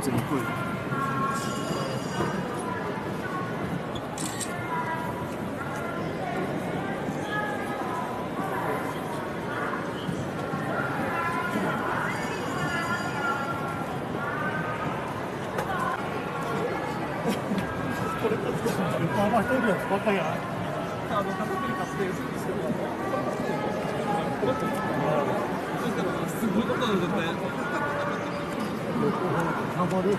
六片模型就整贵。妈妈都有多开啊！ハマる。「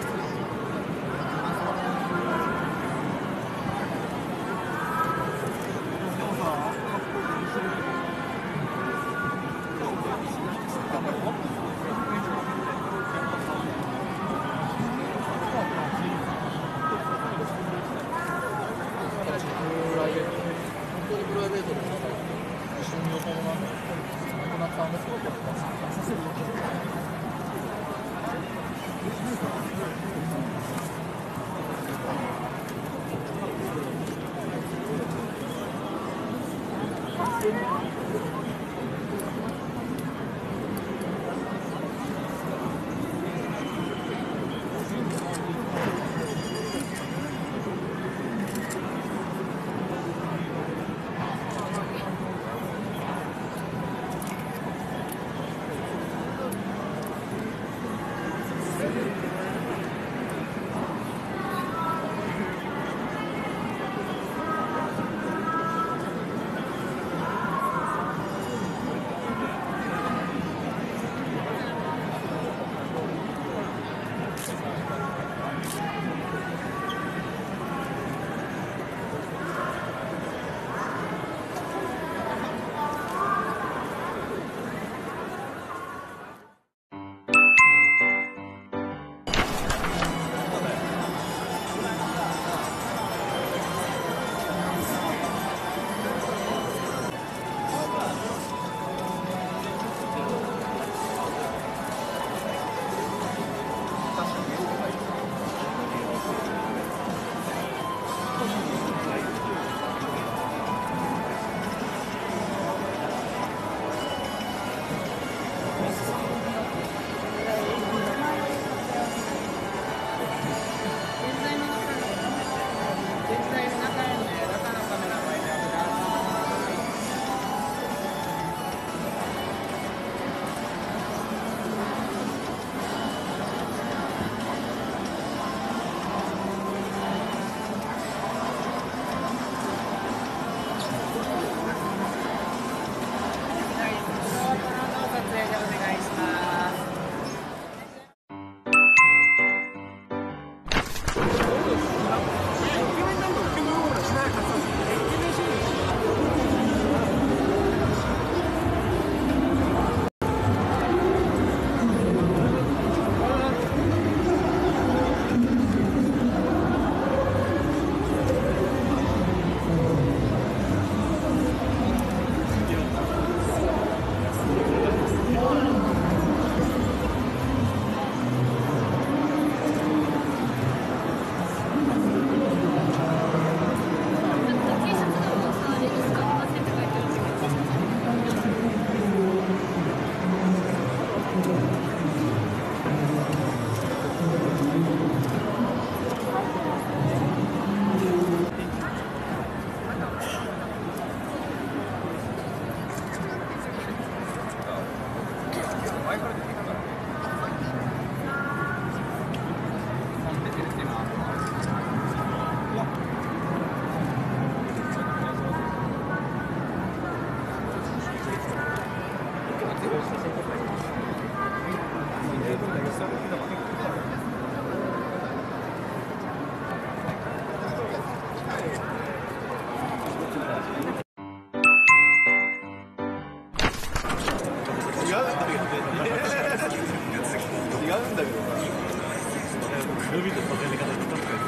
ベそ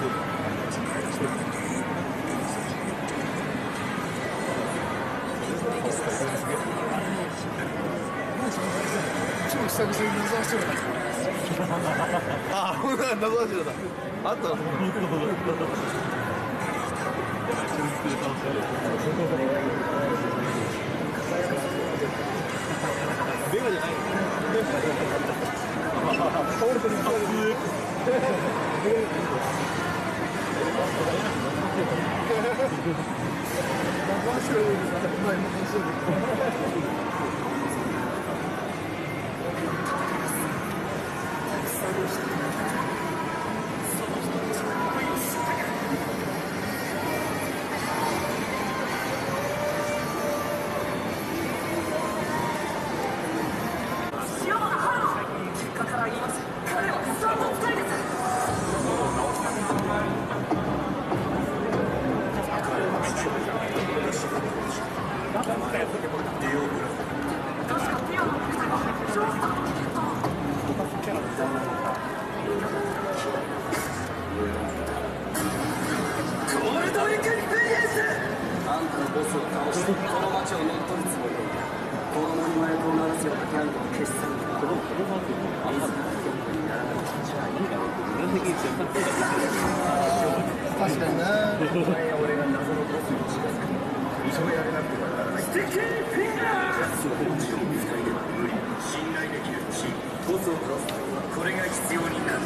う。あ、あそ。ガじゃない。面白いです。前や俺が謎のボスに知らせ認められなくてはならないスティキンを見つは無理信頼できるボスをすにはこれが必要になる。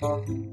Thank you.